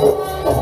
Música